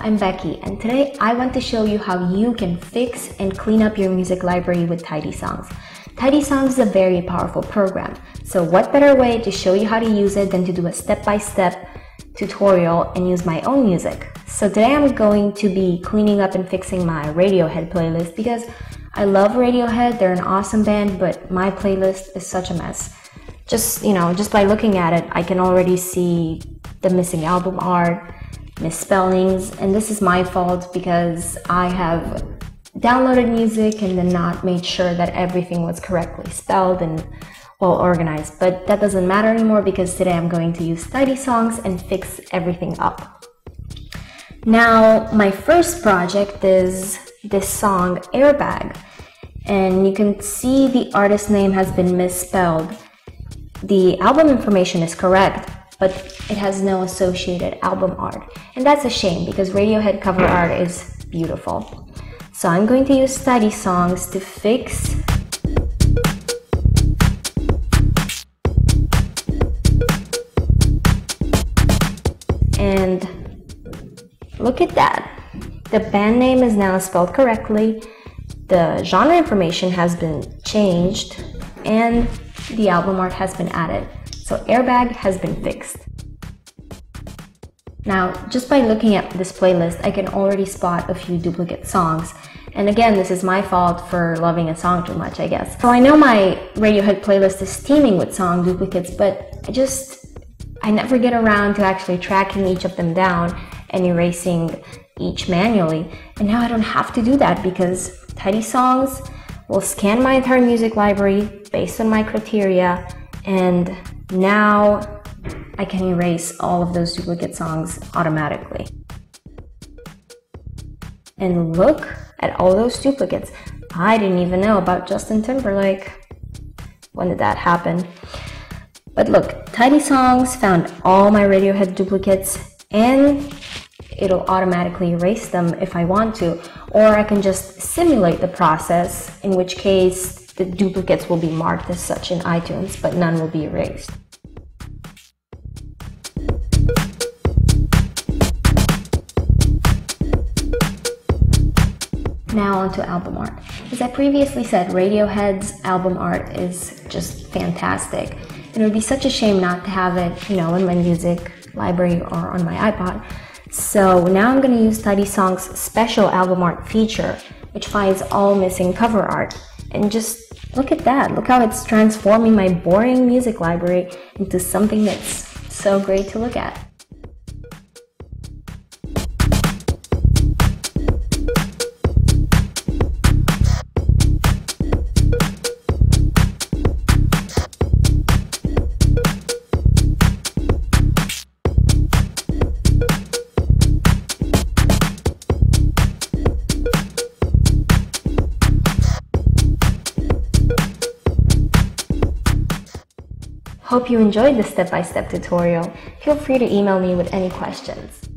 I'm Becky, and today I want to show you how you can fix and clean up your music library with TidySongs. Tidy Songs is a very powerful program, so what better way to show you how to use it than to do a step-by-step -step tutorial and use my own music. So today I'm going to be cleaning up and fixing my Radiohead playlist because I love Radiohead, they're an awesome band, but my playlist is such a mess. Just, you know, just by looking at it, I can already see the missing album art, misspellings, and this is my fault because I have downloaded music and then not made sure that everything was correctly spelled and well organized. But that doesn't matter anymore because today I'm going to use TidySongs and fix everything up. Now, my first project is this song, Airbag. And you can see the artist name has been misspelled. The album information is correct, but it has no associated album art. And that's a shame because Radiohead cover art is beautiful. So I'm going to use TidySongs to fix and look at that. The band name is now spelled correctly, the genre information has been changed, and the album art has been added. So airbag has been fixed. Now, just by looking at this playlist, I can already spot a few duplicate songs. And again, this is my fault for loving a song too much, I guess. So I know my Radiohead playlist is teeming with song duplicates, but I just, I never get around to actually tracking each of them down and erasing each manually. And now I don't have to do that because TidySongs will scan my entire music library based on my criteria and now I can erase all of those duplicate songs automatically. And look at all those duplicates. I didn't even know about Justin Timberlake. When did that happen? But look, TidySongs found all my Radiohead duplicates and it'll automatically erase them if I want to. Or I can just simulate the process, in which case the duplicates will be marked as such in iTunes, but none will be erased. Now onto album art. As I previously said, Radiohead's album art is just fantastic. And it would be such a shame not to have it, you know, in my music library or on my iPod. So now I'm going to use Tidy Song's special album art feature, which finds all missing cover art. And just look at that. Look how it's transforming my boring music library into something that's so great to look at. Hope you enjoyed this step-by-step -step tutorial. Feel free to email me with any questions.